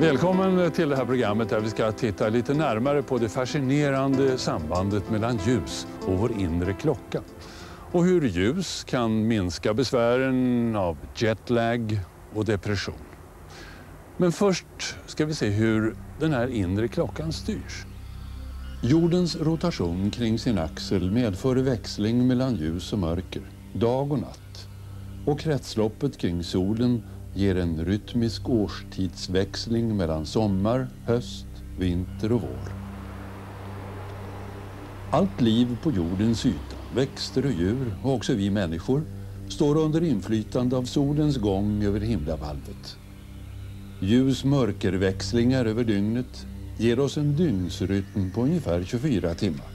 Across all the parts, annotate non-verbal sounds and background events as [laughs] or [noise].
Välkommen till det här programmet där vi ska titta lite närmare på det fascinerande sambandet mellan ljus och vår inre klocka. Och hur ljus kan minska besvären av jetlag och depression. Men först ska vi se hur den här inre klockan styrs. Jordens rotation kring sin axel medför växling mellan ljus och mörker, dag och natt. Och kretsloppet kring solen ger en rytmisk årstidsväxling mellan sommar, höst, vinter och vår. Allt liv på jordens yta, växter och djur och också vi människor står under inflytande av solens gång över himlavalvet. Ljus-mörkerväxlingar över dygnet ger oss en dygnsrytm på ungefär 24 timmar.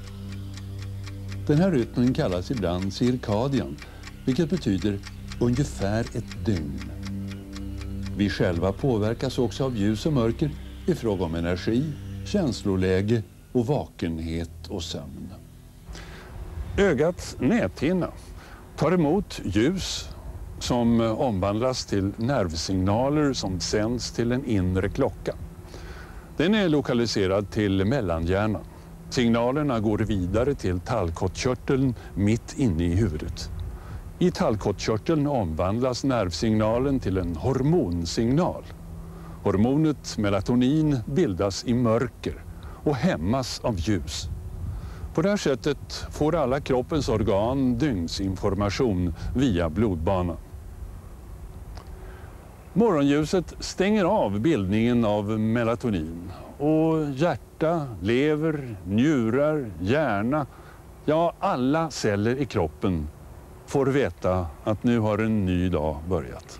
Den här rytmen kallas ibland cirkadian, vilket betyder ungefär ett dygn. Vi själva påverkas också av ljus och mörker i fråga om energi, känsloläge och vakenhet och sömn. Ögats näthinna tar emot ljus som omvandlas till nervsignaler som sänds till en inre klocka. Den är lokaliserad till mellanhjärnan. Signalerna går vidare till tallkottkörteln mitt inne i huvudet. I tallkottkörteln omvandlas nervsignalen till en hormonsignal. Hormonet melatonin bildas i mörker och hämmas av ljus. På det här sättet får alla kroppens organ dygnsinformation via blodbanan. Morgonljuset stänger av bildningen av melatonin och hjärta, lever, njurar, hjärna, ja alla celler i kroppen får veta att nu har en ny dag börjat.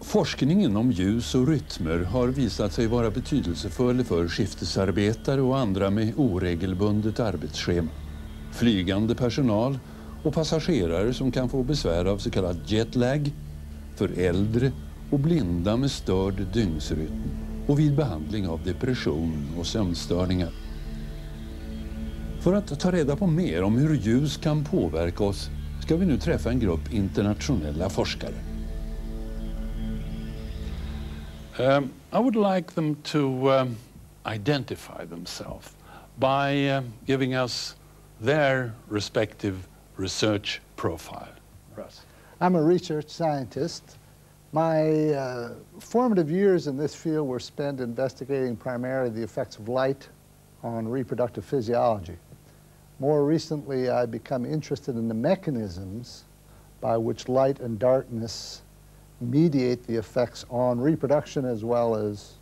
Forskningen om ljus och rytmer har visat sig vara betydelsefull för skiftesarbetare och andra med oregelbundet arbetsschema. Flygande personal och passagerare som kan få besvär av så kallad jetlag, för äldre och blinda med störd dygnsrytm och vid behandling av depression och sömnstörningar. För att ta reda på mer om hur ljus kan påverka oss ska vi nu träffa en grupp internationella forskare. Um, I would like them to um, identify themselves by uh, giving us their respective research profile. Russ. I'm a research scientist. My uh, formative years in this field were spent investigating primarily the effects of light on reproductive physiology. More recently, I've become interested in the mechanisms by which light and darkness mediate the effects on reproduction as well as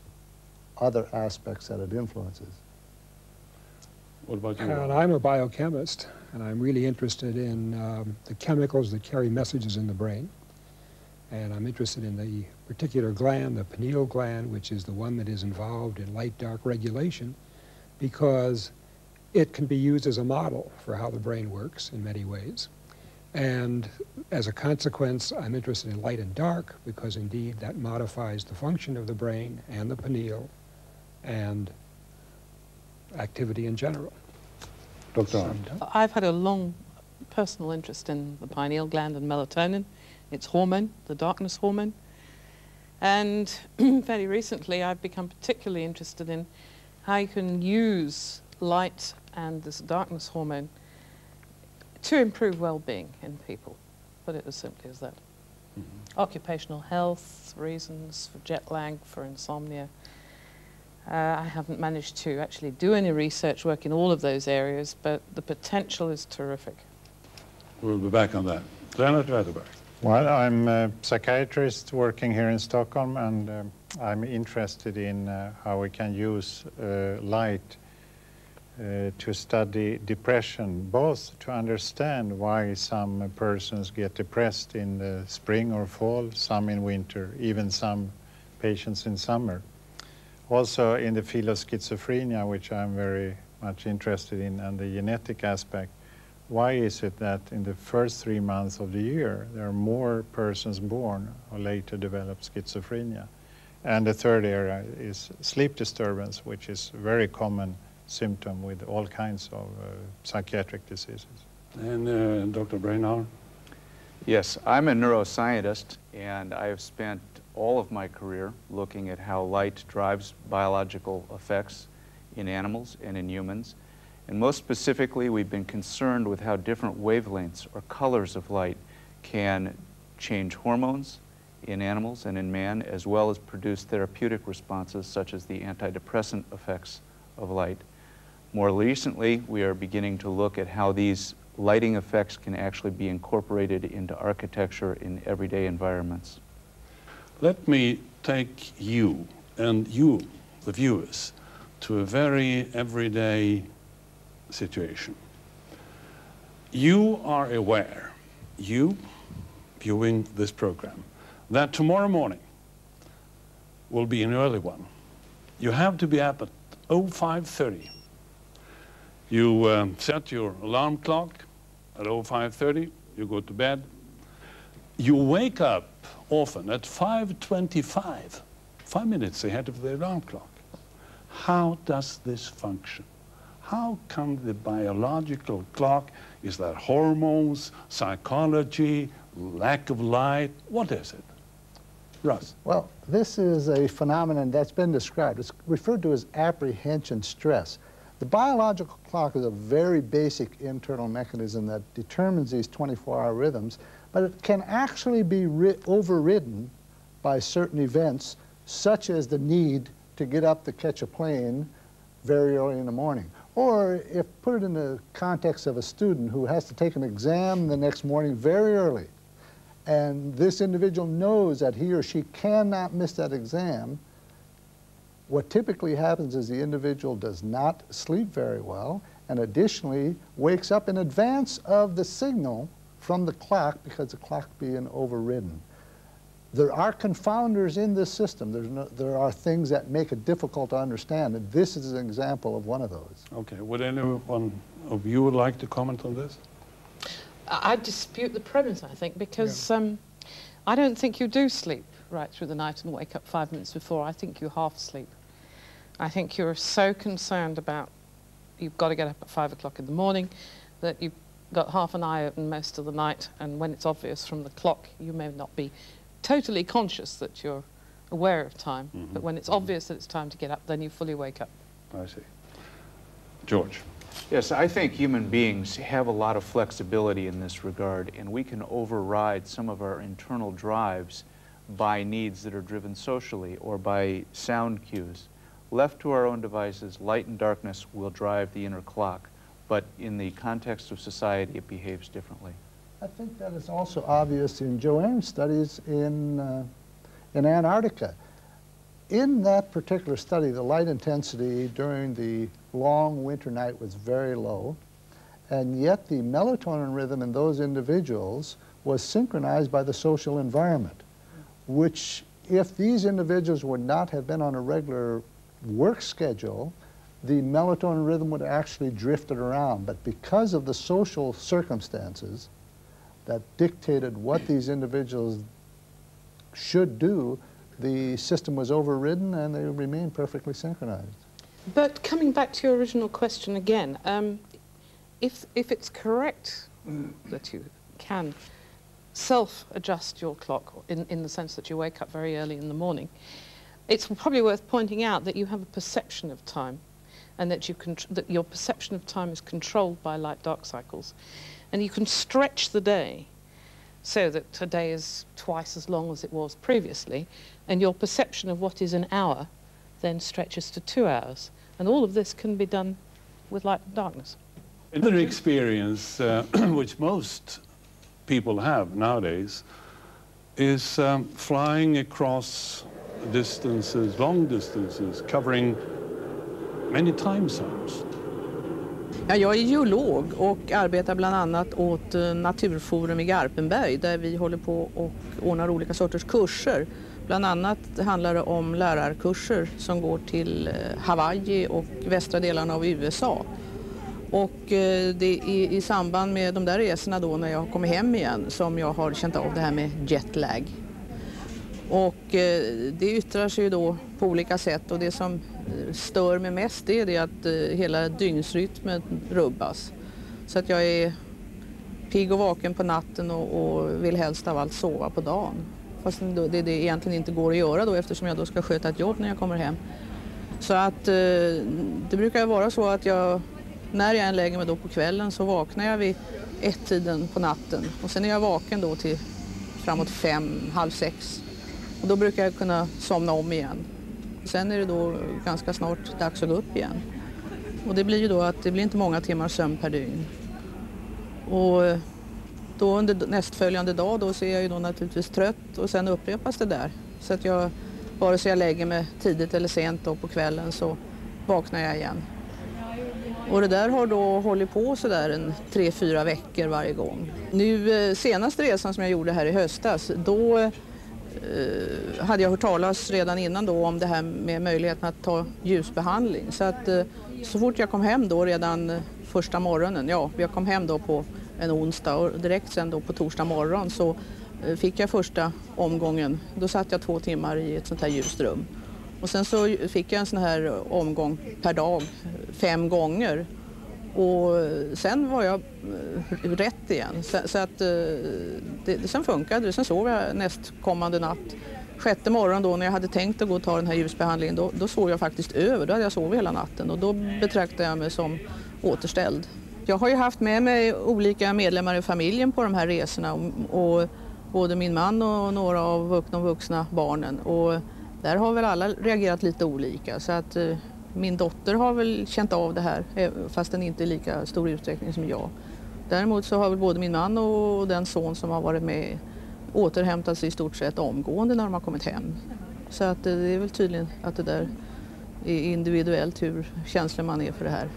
other aspects that it influences. What about you? And I'm a biochemist, and I'm really interested in um, the chemicals that carry messages in the brain. And I'm interested in the particular gland, the pineal gland, which is the one that is involved in light-dark regulation, because it can be used as a model for how the brain works in many ways. And as a consequence, I'm interested in light and dark because indeed that modifies the function of the brain and the pineal and activity in general. Dr. Arendt. I've had a long personal interest in the pineal gland and melatonin, its hormone, the darkness hormone. And [clears throat] very recently, I've become particularly interested in how you can use light and this darkness hormone to improve well-being in people. Put it as simply as that. Mm -hmm. Occupational health reasons for jet lag, for insomnia. Uh, I haven't managed to actually do any research work in all of those areas, but the potential is terrific. We'll be back on that. Lennart Wetterberg. Well, I'm a psychiatrist working here in Stockholm, and um, I'm interested in uh, how we can use uh, light uh, to study depression, both to understand why some persons get depressed in the spring or fall, some in winter, even some patients in summer. Also in the field of schizophrenia, which I'm very much interested in, and the genetic aspect, why is it that in the first three months of the year there are more persons born who later develop schizophrenia? And the third area is sleep disturbance, which is very common symptom with all kinds of uh, psychiatric diseases. And uh, Dr. Brainard? Yes, I'm a neuroscientist, and I have spent all of my career looking at how light drives biological effects in animals and in humans. And most specifically, we've been concerned with how different wavelengths or colors of light can change hormones in animals and in man, as well as produce therapeutic responses such as the antidepressant effects of light. More recently, we are beginning to look at how these lighting effects can actually be incorporated into architecture in everyday environments. Let me take you and you, the viewers, to a very everyday situation. You are aware, you viewing this program, that tomorrow morning will be an early one. You have to be up at 0530. You um, set your alarm clock at 0530, you go to bed. You wake up often at 5.25, five minutes ahead of the alarm clock. How does this function? How come the biological clock, is that hormones, psychology, lack of light? What is it? Russ. Well, this is a phenomenon that's been described. It's referred to as apprehension stress. The biological clock is a very basic internal mechanism that determines these 24-hour rhythms, but it can actually be overridden by certain events, such as the need to get up to catch a plane very early in the morning. Or if put it in the context of a student who has to take an exam the next morning very early, and this individual knows that he or she cannot miss that exam, what typically happens is the individual does not sleep very well and additionally wakes up in advance of the signal from the clock because the clock being overridden. There are confounders in this system. No, there are things that make it difficult to understand, and this is an example of one of those. Okay. Would anyone of you would like to comment on this? I dispute the premise, I think, because yeah. um, I don't think you do sleep right through the night and wake up five minutes before. I think you're half sleep. I think you're so concerned about you've got to get up at five o'clock in the morning that you've got half an eye open most of the night, and when it's obvious from the clock, you may not be totally conscious that you're aware of time, mm -hmm. but when it's mm -hmm. obvious that it's time to get up, then you fully wake up. I see. George. Yes, I think human beings have a lot of flexibility in this regard, and we can override some of our internal drives by needs that are driven socially or by sound cues. Left to our own devices, light and darkness will drive the inner clock, but in the context of society, it behaves differently. I think that is also obvious in Joanne's studies in, uh, in Antarctica. In that particular study, the light intensity during the long winter night was very low, and yet the melatonin rhythm in those individuals was synchronized by the social environment, which if these individuals would not have been on a regular work schedule, the melatonin rhythm would have actually drifted around. But because of the social circumstances that dictated what [clears throat] these individuals should do, the system was overridden and they remained perfectly synchronized. But coming back to your original question again, um, if, if it's correct that you can self-adjust your clock in, in the sense that you wake up very early in the morning, it's probably worth pointing out that you have a perception of time and that, you that your perception of time is controlled by light-dark cycles. And you can stretch the day so that today is twice as long as it was previously, and your perception of what is an hour then stretches to two hours. And all of this can be done with light and darkness. Another experience uh, [clears throat] which most people have nowadays is um, flying across distances, long distances, covering many time zones. Ja, jag är geolog och arbetar bland annat åt eh, Naturforum i Garpenberg där vi håller på och ordnar olika sorters kurser Bland annat handlar det om lärarkurser som går till eh, Hawaii och västra delarna av USA. Och eh, det är i samband med de där resorna då när jag har kommit hem igen som jag har känt av det här med jetlag. Och eh, det yttrar sig då på olika sätt och det som eh, stör mig mest är det att hela dygnsrytmen rubbas. Så att jag är pigg och vaken på natten och, och vill helst av allt sova på dagen. Fast det, det, egentligen inte går att göra då eftersom jag då ska sköta ett jobb när jag kommer hem. Så att det brukar vara så att jag, när jag än lägger mig då på kvällen så vaknar jag vid ett-tiden på natten och sen är jag vaken då till framåt fem, halv sex. Och då brukar jag kunna somna om igen. Sen är det då ganska snart dags att gå upp igen. Och det blir ju då att det blir inte många timmar sömn per dygn. Och eh, då under nästföljande dag då så är jag ju då naturligtvis trött och sen upprepas det där. Så att jag, vare sig jag lägger mig tidigt eller sent då på kvällen så vaknar jag igen. Och det där har då hållit på sådär en tre, fyra veckor varje gång. Nu eh, senaste resan som jag gjorde här i höstas, då eh, hade jag hört talas redan innan då om det här med möjligheten att ta ljusbehandling. Så att eh, så fort jag kom hem då redan eh, första morgonen, ja, jag kom hem då på en onsdag och direkt sen då på torsdag morgon så eh, fick jag första omgången. Då satt jag två timmar i ett sånt här ljust rum. Och sen så fick jag en sån här omgång per dag, fem gånger. Och sen var jag eh, rätt igen. Så, så att eh, det, sen funkade det. Sen sov jag nästkommande natt. Sjätte morgon då när jag hade tänkt att gå och ta den här ljusbehandlingen då, då sov jag faktiskt över. Då hade jag sovit hela natten och då betraktade jag mig som återställd. Jag har ju haft med mig olika medlemmar i familjen på de här resorna och, och både min man och några av de vuxna barnen. Och där har väl alla reagerat lite olika så att eh, min dotter har väl känt av det här eh, fast den inte i lika stor utsträckning som jag. Däremot så har väl både min man och den son som har varit med återhämtat sig i stort sett omgående när de har kommit hem. Så att eh, det är väl tydligen att det där är individuellt hur känslig man är för det här.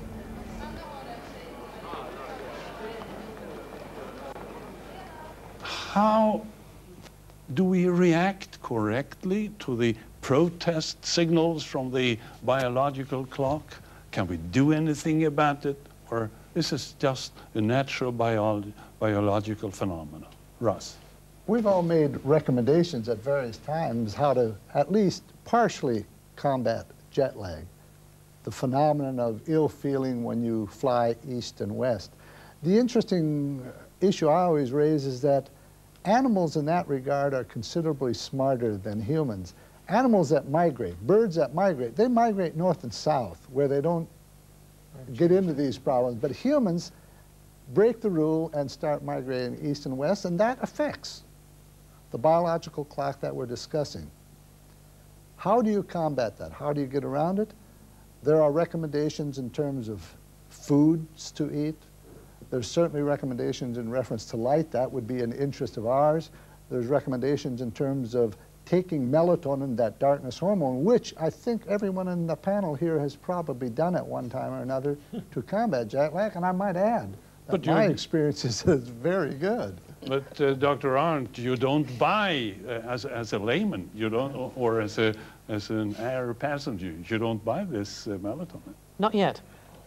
How do we react correctly to the protest signals from the biological clock? Can we do anything about it? Or this is just a natural bio biological phenomenon? Russ? We've all made recommendations at various times how to at least partially combat jet lag, the phenomenon of ill feeling when you fly east and west. The interesting issue I always raise is that animals in that regard are considerably smarter than humans. Animals that migrate, birds that migrate, they migrate north and south where they don't get into these problems. But humans break the rule and start migrating east and west, and that affects the biological clock that we're discussing. How do you combat that? How do you get around it? There are recommendations in terms of foods to eat. There's certainly recommendations in reference to light. That would be an interest of ours. There's recommendations in terms of taking melatonin, that darkness hormone, which I think everyone in the panel here has probably done at one time or another [laughs] to combat jet lag. And I might add that but my experience is very good. But uh, Dr. Arendt, you don't buy uh, as, as a layman, you don't, or as a as an air passenger, you don't buy this uh, melatonin. Not yet.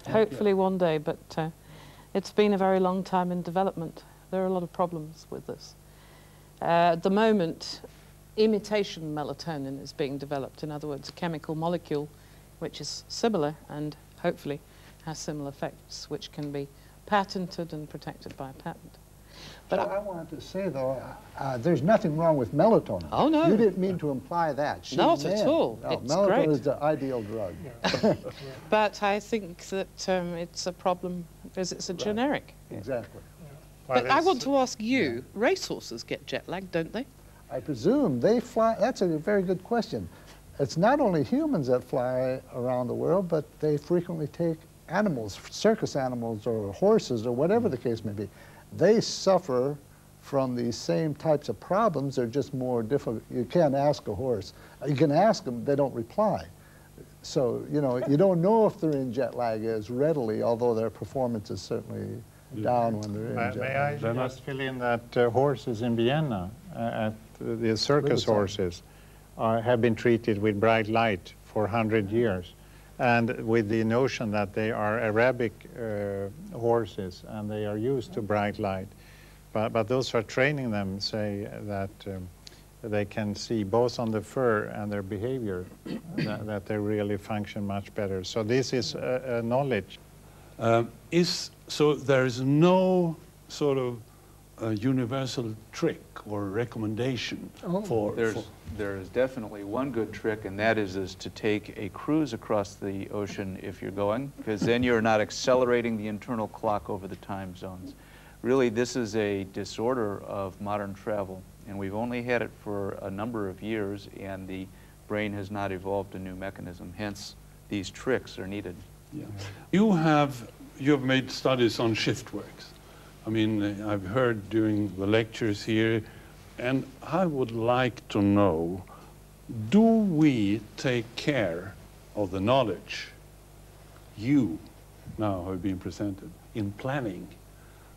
Not Hopefully yet. one day, but uh, it's been a very long time in development. There are a lot of problems with this. Uh, at the moment, imitation melatonin is being developed. In other words, a chemical molecule which is similar and hopefully has similar effects, which can be patented and protected by a patent. But I, I wanted to say, though, uh, there's nothing wrong with melatonin. Oh, no. You didn't mean to imply that. She Not at all. No, it's melatonin great. is the ideal drug. [laughs] but I think that um, it's a problem because it's a right. generic. Exactly. But I want to ask you, yeah. racehorses get jet lag, don't they? I presume they fly. That's a very good question. It's not only humans that fly around the world, but they frequently take animals, circus animals or horses or whatever the case may be they suffer from these same types of problems. They're just more difficult. You can't ask a horse. You can ask them, they don't reply. So, you know, you don't know if they're in jet lag as readily, although their performance is certainly down when they're in may, jet may lag. I just fill in that uh, horses in Vienna, uh, at the circus horses, uh, have been treated with bright light for 100 years and with the notion that they are Arabic uh, horses and they are used to bright light. But, but those who are training them say that um, they can see both on the fur and their behavior [coughs] that, that, they really function much better. So this is a, a knowledge. Uh, is, so there is no sort of a universal trick or recommendation Oh. for, There's, for there is definitely one good trick, and that is, is to take a cruise across the ocean if you're going, because then you're not accelerating the internal clock over the time zones. Really, this is a disorder of modern travel, and we've only had it for a number of years, and the brain has not evolved a new mechanism. Hence, these tricks are needed. Yeah. You have you have made studies on shift works. I mean, uh, I've heard during the lectures here, and I would like to know: Do we take care of the knowledge you now have been presented in planning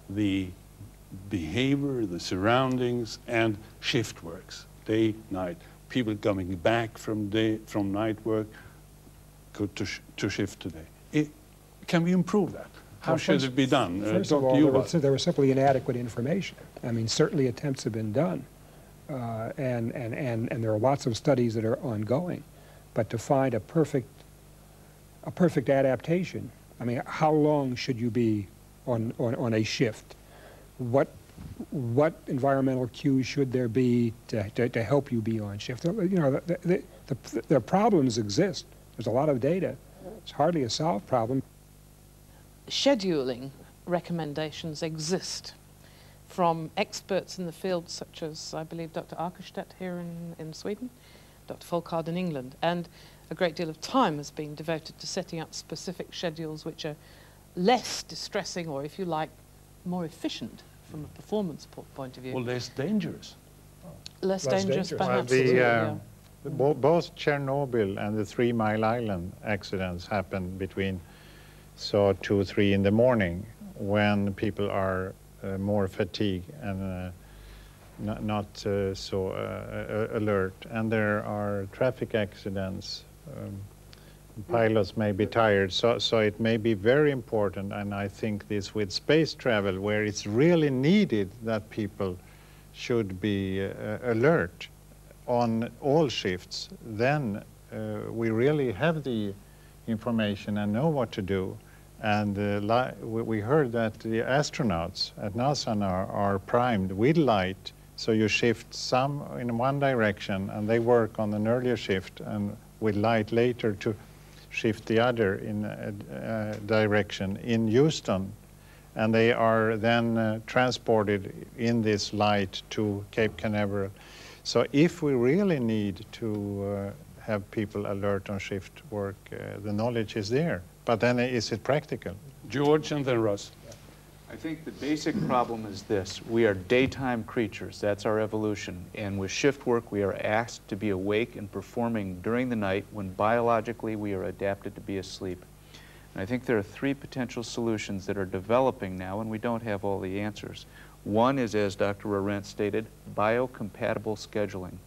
the behavior, the surroundings, and shift works, day, night? People coming back from day from night work go to, sh to shift today. It, can we improve that? How Well, should first- it be done? Uh, First of all, there was, there was simply inadequate information. I mean, certainly attempts have been done, uh, and, and, and, and there are lots of studies that are ongoing. But to find a perfect, a perfect adaptation, I mean, how long should you be on, on, on a shift? What, what environmental cues should there be to, to, to help you be on shift? You know, the, the, the, the problems exist. There's a lot of data. It's hardly a solved problem. Scheduling recommendations exist from experts in the field, such as I believe Dr. Åkerstedt here in, in Sweden, Dr. Folkard in England, and a great deal of time has been devoted to setting up specific schedules which are less distressing or, if you like, more efficient from a performance po- point of view. Well, less dangerous. less, less dangerous, dangerous. Well, perhaps. the, uh, yeah. both Chernobyl and the Three Mile Island accidents happened between so two, or three in the morning when people are uh, more fatigued and uh, not, not uh, so uh, alert. And there are traffic accidents. Um, pilots may be tired, so, so it may be very important. And I think this with space travel, where it's really needed that people should be uh, alert on all shifts, then uh, we really have the information and know what to do. And uh, we heard that the astronauts at NASA are, are primed with light, so you shift some in one direction and they work on an earlier shift and with light later to shift the other in a, uh direction in Houston. And they are then uh, transported in this light to Cape Canaveral. So if we really need to uh, have people alert on shift work, uh, the knowledge is there. But then is it practical? George and then Russ. I think the basic problem is this. We are daytime creatures. That's our evolution. And with shift work, we are asked to be awake and performing during the night when biologically we are adapted to be asleep. And I think there are three potential solutions that are developing now, and we don't have all the answers. One is, as Dr. Arendt stated, biocompatible scheduling.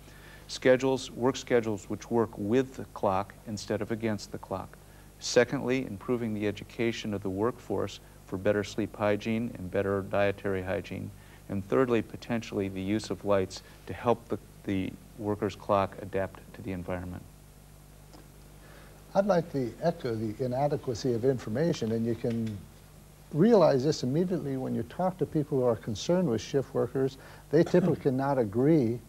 Schedules, work schedules which work with the clock instead of against the clock. Secondly, improving the education of the workforce for better sleep hygiene and better dietary hygiene. And thirdly, potentially the use of lights to help the, the worker's clock adapt to the environment. I'd like to echo the inadequacy of information, and you can realize this immediately when you talk to people who are concerned with shift workers. They typically cannot agree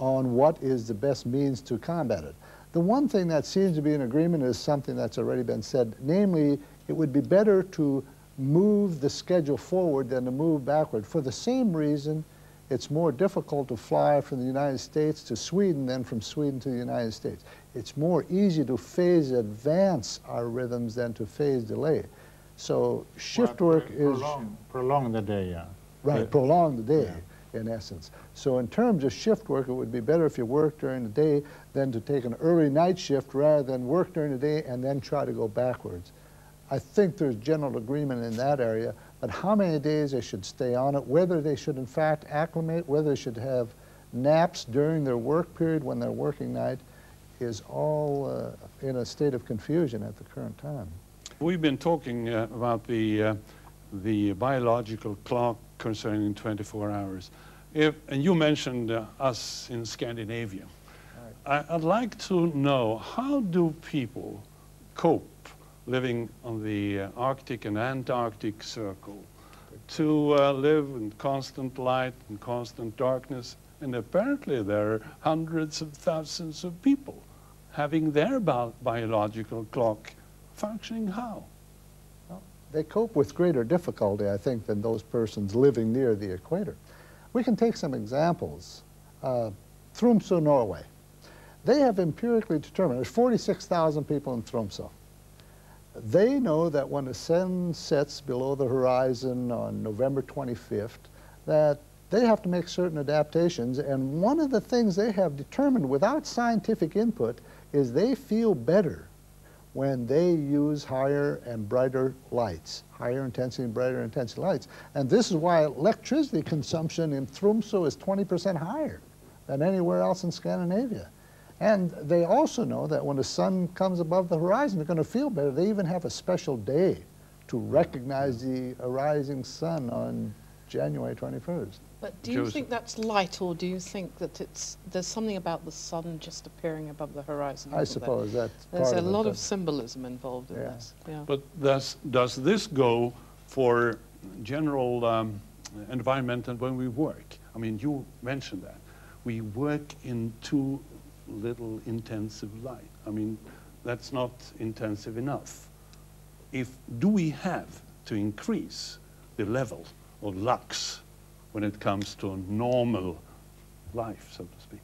on what is the best means to combat it. The one thing that seems to be in agreement is something that's already been said, namely, it would be better to move the schedule forward than to move backward. For the same reason, it's more difficult to fly from the United States to Sweden than from Sweden to the United States. It's more easy to phase advance our rhythms than to phase delay. So shift work is prolong, prolong the day. Yeah. right prolong the day in essence. So in terms of shift work, it would be better if you work during the day than to take an early night shift rather than work during the day and then try to go backwards. I think there's general agreement in that area, but how many days they should stay on it, whether they should in fact acclimate, whether they should have naps during their work period when they're working night, is all uh, in a state of confusion at the current time. We've been talking uh, about the, uh, the biological clock concerning 24 hours. If, and you mentioned uh, us in Scandinavia. I, I'd like to know how do people cope living on the uh, Arctic and Antarctic Circle to uh, live in constant light and constant darkness. And apparently there are hundreds of thousands of people having their bi biological clock functioning how? They cope with greater difficulty, I think, than those persons living near the equator. We can take some examples. Uh, Tromsø, Norway. They have empirically determined, there's 46,000 people in Tromsø. They know that when the sun sets below the horizon on November 25th, that they have to make certain adaptations, and one of the things they have determined without scientific input is they feel better when they use higher and brighter lights, higher intensity and brighter intensity lights. And this is why electricity consumption in Tromsø is 20% higher than anywhere else in Scandinavia. And they also know that when the sun comes above the horizon, they're going to feel better. They even have a special day to recognize the rising sun on January 21st. But do you Joseph. think that's light, or do you think that it's there's something about the sun just appearing above the horizon? I suppose that's There's a of lot but- of symbolism involved in Yeah. this. Yeah. But does, does this go for general um, environment and when we work? I mean, you mentioned that. We work in too little intensive light. I mean, that's not intensive enough. If, do we have to increase the level of lux when it comes to normal life, so to speak?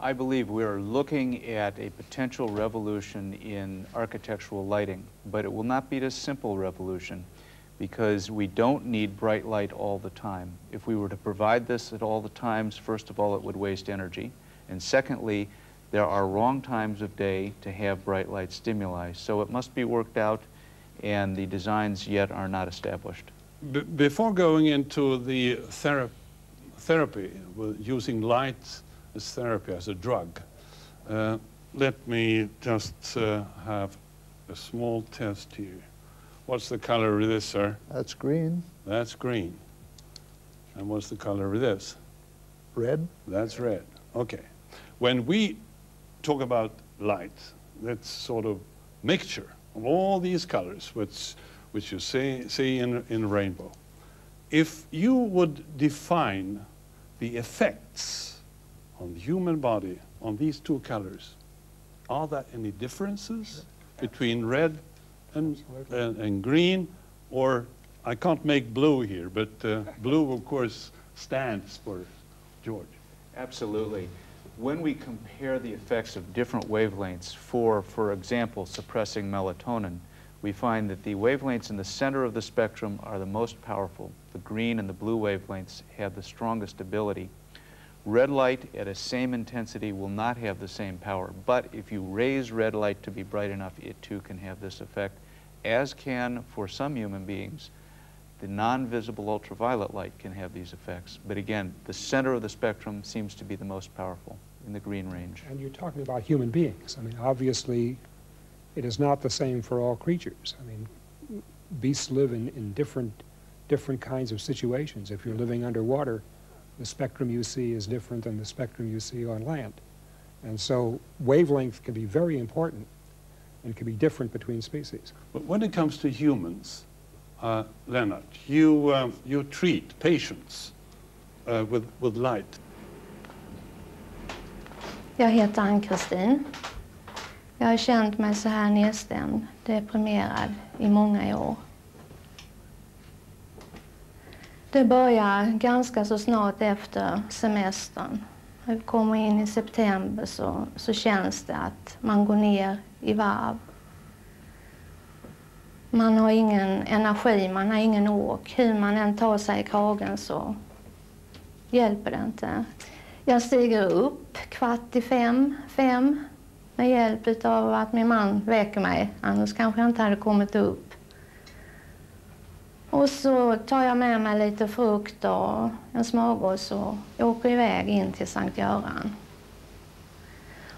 I believe we're looking at a potential revolution in architectural lighting, but it will not be a simple revolution because we don't need bright light all the time. If we were to provide this at all the times, first of all, it would waste energy. And secondly, there are wrong times of day to have bright light stimuli. So it must be worked out, and the designs yet are not established. B- before going into the thera- therapy, using light as therapy, as a drug, uh, let me just uh, have a small test here. What's the color of this, sir? That's green, That's green. And what's the color of this? red. That's red. Okay. When we talk about light, that's sort of mixture of all these colors which, which you see, see in, in rainbow. If you would define the effects on the human body on these two colors, are there any differences between red and, and, and green? Or I can't make blue here, but uh, blue, of course, stands for George. Absolutely. When we compare the effects of different wavelengths for, for example, suppressing melatonin, we find that the wavelengths in the center of the spectrum are the most powerful. The green and the blue wavelengths have the strongest ability. Red light at a same intensity will not have the same power, but if you raise red light to be bright enough, it too can have this effect, as can, for some human beings, the non-visible ultraviolet light can have these effects. But again, the center of the spectrum seems to be the most powerful in the green range. And you're talking about human beings. I mean, obviously, it is not the same for all creatures. I mean, beasts live in, in different, different kinds of situations. If you're living underwater, the spectrum you see is different than the spectrum you see on land. And so wavelength can be very important and can be different between species. But when it comes to humans, uh, Lennart, you, um, you treat patients uh, with, with light. Jag heter Ann-Kristin. Jag har känt mig så här nedstämd, deprimerad i många år. Det börjar ganska så snart efter semestern. När vi kommer in i september så, så känns det att man går ner i varv. Man har ingen energi, man har ingen ork. Hur man än tar sig i kragen så hjälper det inte. Jag stiger upp kvart i fem, fem med hjälp av att min man väcker mig. Annars kanske jag inte hade kommit upp. Och så tar jag med mig lite frukt och en smörgås och åker iväg in till Sankt Göran.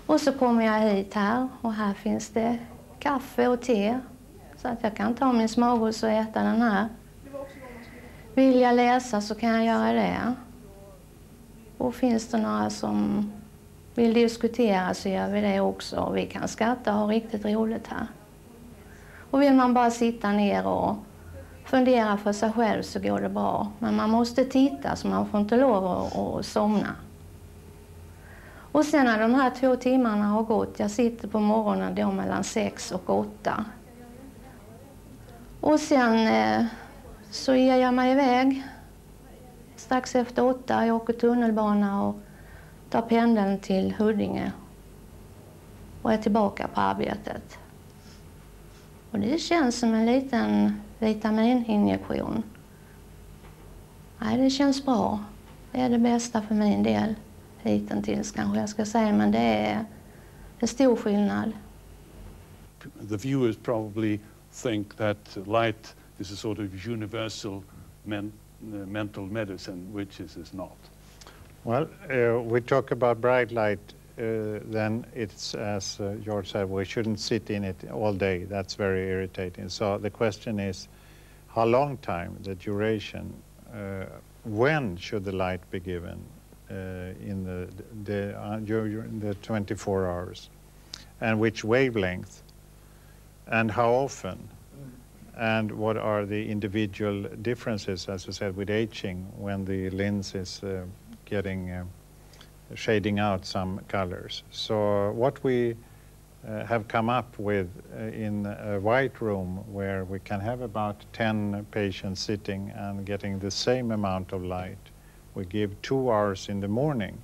Och så kommer jag hit här och här finns det kaffe och te. Så att jag kan ta min smörgås och äta den här. Vill jag läsa så kan jag göra det. Och finns det några som vill diskutera så gör vi det också. Vi kan skratta och ha riktigt roligt här. Och vill man bara sitta ner och fundera för sig själv så går det bra. Men man måste titta så man får inte lov att, att somna. Och sen när de här två timmarna har gått, jag sitter på morgonen då mellan sex och åtta. Och sen eh, så ger jag mig iväg strax efter åtta. Jag åker tunnelbana och tar pendeln till Huddinge och är tillbaka på arbetet. Och det känns som en liten vitamininjektion. Nej, det känns bra. Det är det bästa för min del hittills kanske jag ska säga, men det är en stor skillnad. The viewers probably think that light is a sort of universal men, uh, mental medicine, which it is not. Well, uh, we talk about bright light, uh, then it's, as uh, George said, we shouldn't sit in it all day. That's very irritating. So the question is, how long time, the duration, uh, when should the light be given uh, in the, the, uh, during the 24 hours? And which wavelength? And how often? and what are the individual differences, as I said, with aging when the lens is uh, getting uh, shading out some colors. So what we uh, have come up with uh, in a white room where we can have about 10 patients sitting and getting the same amount of light, we give two hours in the morning.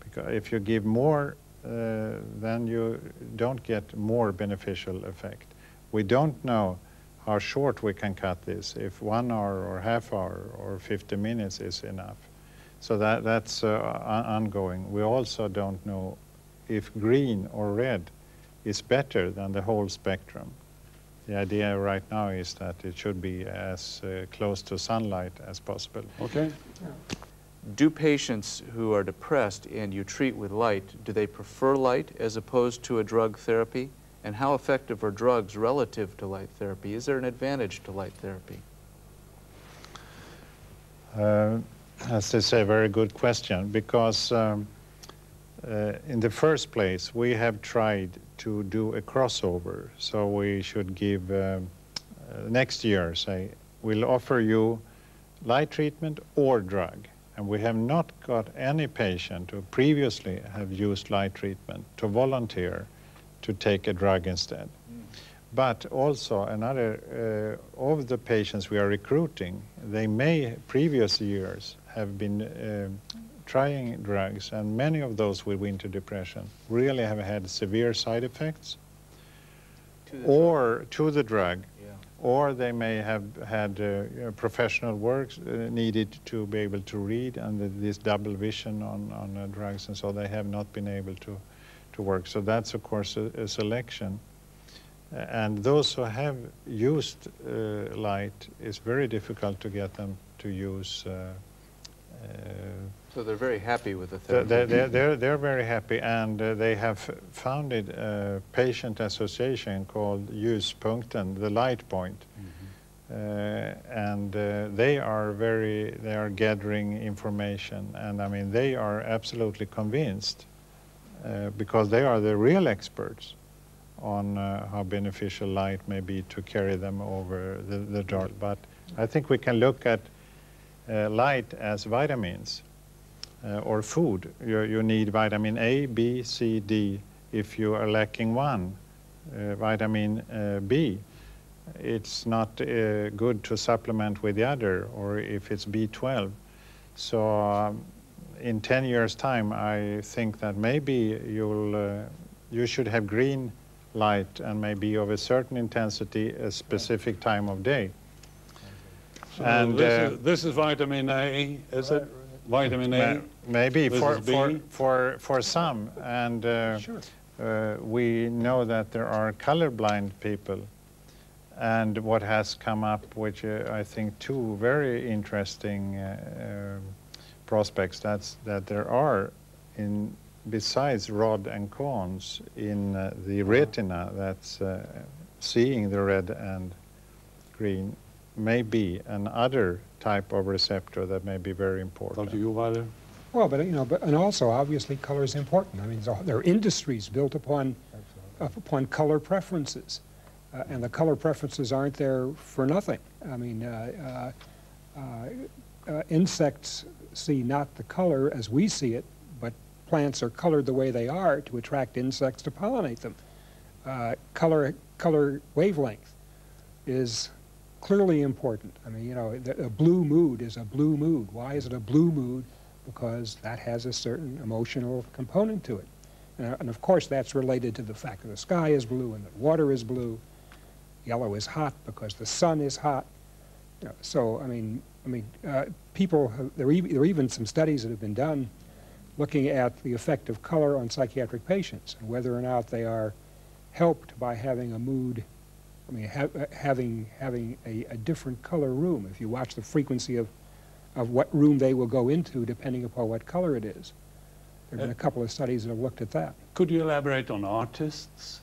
Because if you give more, uh, then you don't get more beneficial effect. We don't know how short we can cut this, if one hour or half hour or 50 minutes is enough. So that, that's uh, ongoing. We also don't know if green or red is better than the whole spectrum. The idea right now is that it should be as uh, close to sunlight as possible. Okay. Do patients who are depressed and you treat with light, do they prefer light as opposed to a drug therapy? And how effective are drugs relative to light therapy? Is there an advantage to light therapy? Uh, as say, very good question, because um, uh, in the first place, we have tried to do a crossover. So we should give, um, uh, next year, say, we'll offer you light treatment or drug. And we have not got any patient who previously have used light treatment to volunteer to take a drug instead. But also another, uh, of the patients we are recruiting, they may previous years have been uh, trying drugs and many of those with winter depression really have had severe side effects To or to the drug Yeah. or they may have had uh, professional work uh, needed to be able to read and the, this double vision on, on uh, drugs and so they have not been able to, to work. So that's of course a, a selection. And those who have used uh, light, it's very difficult to get them to use. Uh, uh, So they're very happy with the they're, therapy. they're, they're, they're very happy, and uh, they have founded a patient association called Ljuspunkten, the Light Point. Uh, and uh, they are very, they are gathering information, and I mean, they are absolutely convinced uh, because they are the real experts on uh, how beneficial light may be to carry them over the, the dark. But I think we can look at uh, light as vitamins uh, or food. You, you need vitamin A, B, C, D. If you are lacking one, uh, vitamin uh, B, it's not uh, good to supplement with the other, or if it's B12. So um, in 10 years' time, I think that maybe you'll, uh, you should have green light and maybe of a certain intensity a specific time of day. So And, this, uh, is, this is vitamin A, is it? Vitamin A? Maybe This for, for, for, for some. And uh, Sure. uh, we know that there are colorblind people. And what has come up, which uh, I think two very interesting uh, um, prospects, that's that there are, in besides rod and cones, in uh, the retina that's uh, seeing the red and green, may be another type of receptor that may be very important. Dr. Yuwiler? Well, but, you know, but, and also, obviously, color is important. I mean, so there are industries built upon, upon color preferences. Uh, and the color preferences aren't there for nothing. I mean, uh, uh, uh, insects see not the color as we see it, but plants are colored the way they are to attract insects to pollinate them. Uh, color, color wavelength is clearly important. I mean, you know, the, a blue mood is a blue mood. Why is it a blue mood? Because that has a certain emotional component to it. And, and of course, that's related to the fact that the sky is blue and that water is blue. Yellow is hot because the sun is hot. Know, so, I mean, I mean, uh, people, have, there, are there are even some studies that have been done looking at the effect of color on psychiatric patients and whether or not they are helped by having a mood I mean, ha uh, having, having a, a, different color room, if you watch the frequency of, of what room they will go into depending upon what color it is. There have been a uh, couple of studies that have looked at that. Could you elaborate on artists,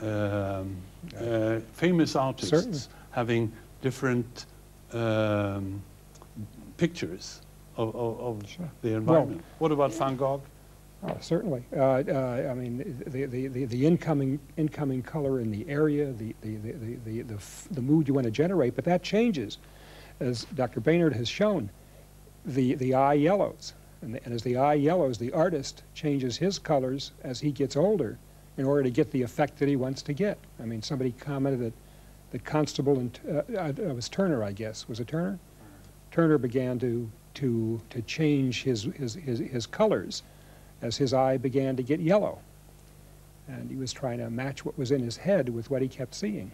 um, uh, famous artists Certainly. having different um, pictures of, of, of sure. the environment? Well, what about Van Gogh? Oh, certainly. Uh, uh, I mean, the, the, the, the, incoming, incoming color in the area, the, the, the, the, the, the, mood you want to generate, but that changes. As Dr. Brainard has shown, the, the eye yellows. And, the, and as the eye yellows, the artist changes his colors as he gets older in order to get the effect that he wants to get. I mean, somebody commented that, that Constable and, uh, uh, it was Turner, I guess. Was it Turner? Turner began to, to, to change his, his, his, his colors as his eye began to get yellow. And he was trying to match what was in his head with what he kept seeing.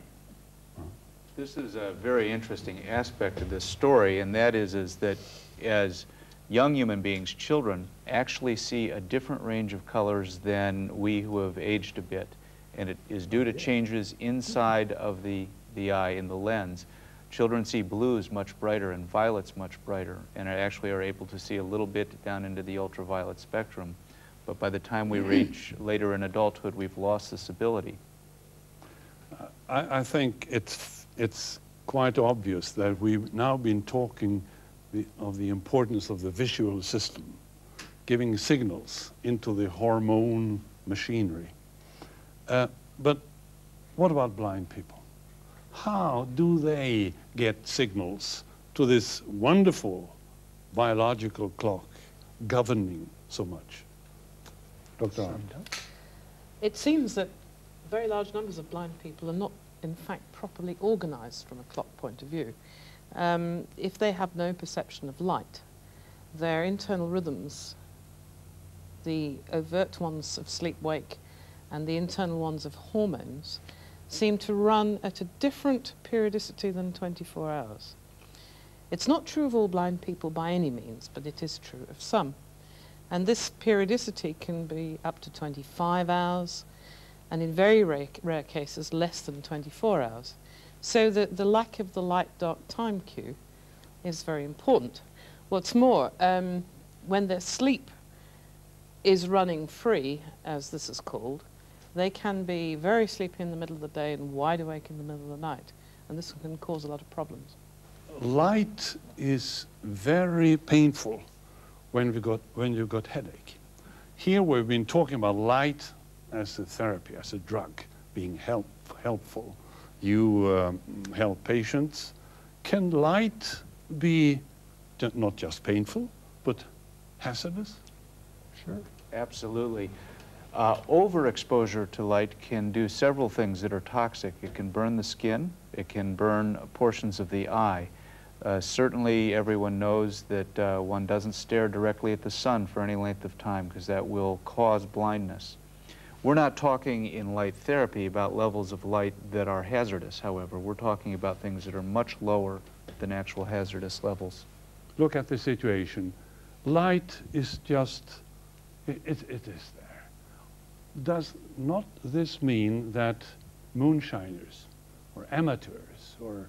This is a very interesting aspect of this story, and that is, is that as young human beings, children, actually see a different range of colors than we who have aged a bit. And it is due to changes inside of the, the eye in the lens. Children see blues much brighter and violets much brighter, and actually are able to see a little bit down into the ultraviolet spectrum. But by the time we [clears throat] reach later in adulthood, we've lost this ability. I, I think it's, it's quite obvious that we've now been talking the, of the importance of the visual system, giving signals into the hormone machinery. Uh, but what about blind people? How do they get signals to this wonderful biological clock governing so much? Dr. Arendt. It seems that very large numbers of blind people are not, in fact, properly organized from a clock point of view. Um, if they have no perception of light, their internal rhythms, the overt ones of sleep-wake and the internal ones of hormones, seem to run at a different periodicity than 24 hours. It's not true of all blind people by any means, but it is true of some. And this periodicity can be up to 25 hours, and in very rare, rare cases, less than 24 hours. So the, the lack of the light-dark time cue is very important. What's more, um, when their sleep is running free, as this is called, they can be very sleepy in the middle of the day and wide awake in the middle of the night. And this can cause a lot of problems. Light is very painful when, we got, when you got headache. Here we've been talking about light as a therapy, as a drug, being help, helpful. You um, help patients. Can light be not just painful, but hazardous? Sure. Absolutely. Uh, overexposure to light can do several things that are toxic. It can burn the skin, it can burn portions of the eye. Uh, certainly everyone knows that uh, one doesn't stare directly at the sun for any length of time because that will cause blindness. We're not talking in light therapy about levels of light that are hazardous, however. We're talking about things that are much lower than actual hazardous levels. Look at the situation. Light is just, it, it, is. Does not this mean that moonshiners or amateurs or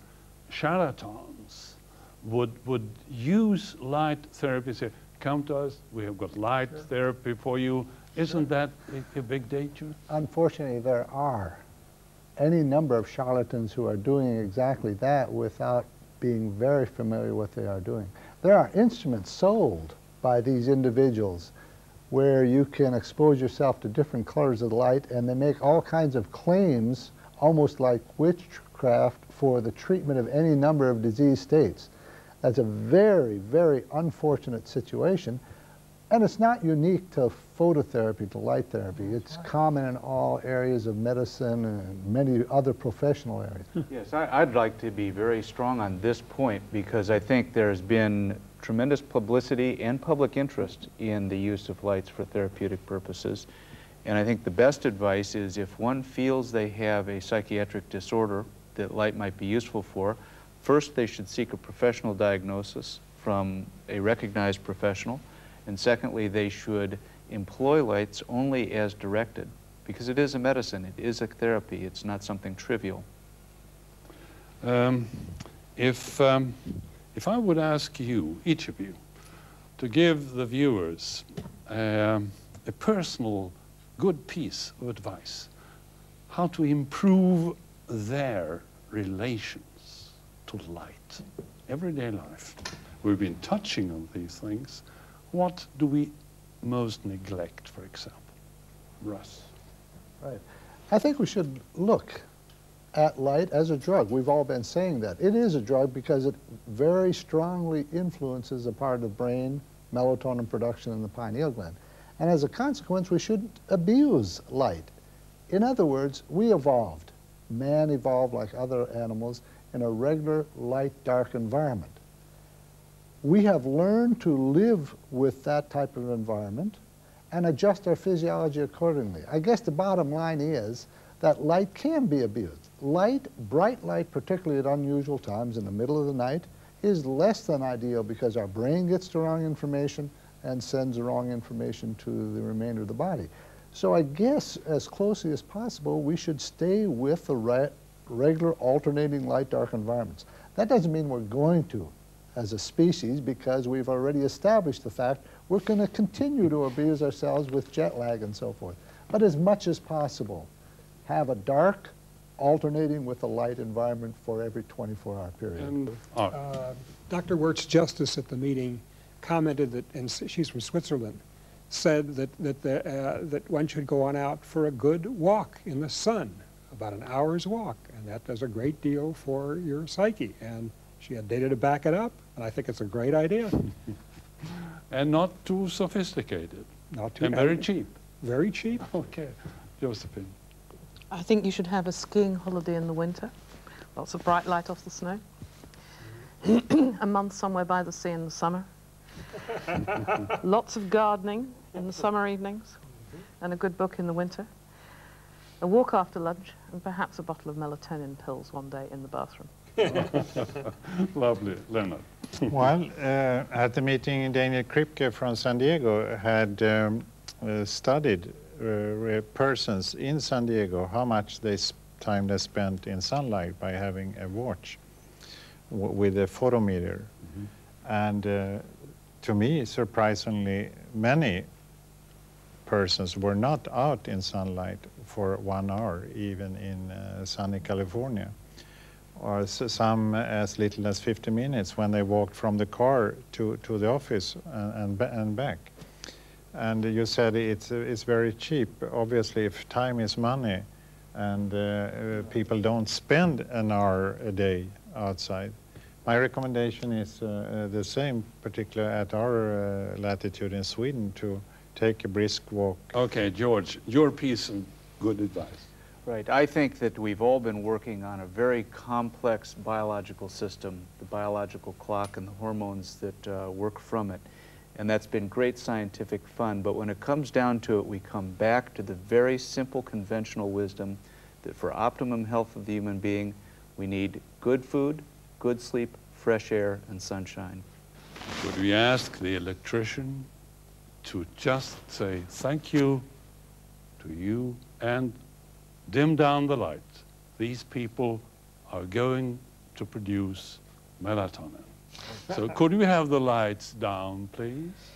charlatans would, would use light therapy, say, come to us, we have got light sure. therapy for you. Isn't that a, a big danger? Unfortunately, there are any number of charlatans who are doing exactly that without being very familiar with what they are doing. There are instruments sold by these individuals where you can expose yourself to different colors of light and they make all kinds of claims, almost like witchcraft, for the treatment of any number of disease states. That's a very, very unfortunate situation. And it's not unique to phototherapy, to light therapy. It's common in all areas of medicine and many other professional areas. Yes, I, would like to be very strong on this point because I think there's been tremendous publicity and public interest in the use of lights for therapeutic purposes. And I think the best advice is if one feels they have a psychiatric disorder that light might be useful for, first they should seek a professional diagnosis from a recognized professional. And secondly, they should employ lights only as directed because it is a medicine, it is a therapy, it's not something trivial. Um, if, um, if I would ask you, each of you, to give the viewers um, a personal good piece of advice, how to improve their relations to light, everyday life. We've been touching on these things. What do we most neglect, for example? Russ. Right. I think we should look at light as a drug. We've all been saying that. It is a drug because it very strongly influences a part of the brain, melatonin production in the pineal gland. And as a consequence, we shouldn't abuse light. In other words, we evolved. Man evolved like other animals in a regular light-dark environment we have learned to live with that type of environment and adjust our physiology accordingly. I guess the bottom line is that light can be abused. Light, bright light, particularly at unusual times in the middle of the night, is less than ideal because our brain gets the wrong information and sends the wrong information to the remainder of the body. So I guess as closely as possible, we should stay with the re regular alternating light-dark environments. That doesn't mean we're going to as a species because we've already established the fact we're going to continue to abuse ourselves with jet lag and so forth. But as much as possible, have a dark alternating with a light environment for every 24-hour period. And, uh, Dr. Wirz-Justice at the meeting commented that, and she's from Switzerland, said that, that, the, uh, that one should go on out for a good walk in the sun, about an hour's walk, and that does a great deal for your psyche. And she had data to back it up, and I think it's a great idea. [laughs] and not too sophisticated. Not too And very cheap. Very cheap. [laughs] Okay. Josephine. I think you should have a skiing holiday in the winter. Lots of bright light off the snow. [clears throat] a month somewhere by the sea in the summer. [laughs] Lots of gardening in the summer evenings. And a good book in the winter. A walk after lunch, and perhaps a bottle of melatonin pills one day in the bathroom. [laughs] Lovely. Lennart. [laughs] well, uh, at the meeting, Daniel Kripke from San Diego had um, uh, studied persons in San Diego, how much they time they spent in sunlight by having a watch with a photometer. Mm -hmm. And uh, to me, surprisingly, many persons were not out in sunlight for one hour, even in uh, sunny California or some as little as 50 minutes when they walked from the car to, to the office and, and, and back. And you said it's, it's very cheap. Obviously, if time is money and uh, people don't spend an hour a day outside, my recommendation is uh, uh the same, particularly at our uh, latitude in Sweden, to take a brisk walk. Okay, George, your piece of good advice. Right. I think that we've all been working on a very complex biological system, the biological clock and the hormones that uh, work from it. And that's been great scientific fun. But when it comes down to it, we come back to the very simple conventional wisdom that for optimum health of the human being, we need good food, good sleep, fresh air, and sunshine. Would we ask the electrician to just say thank you to you and dim down the light? These people are going to produce melatonin. So could we have the lights down, please?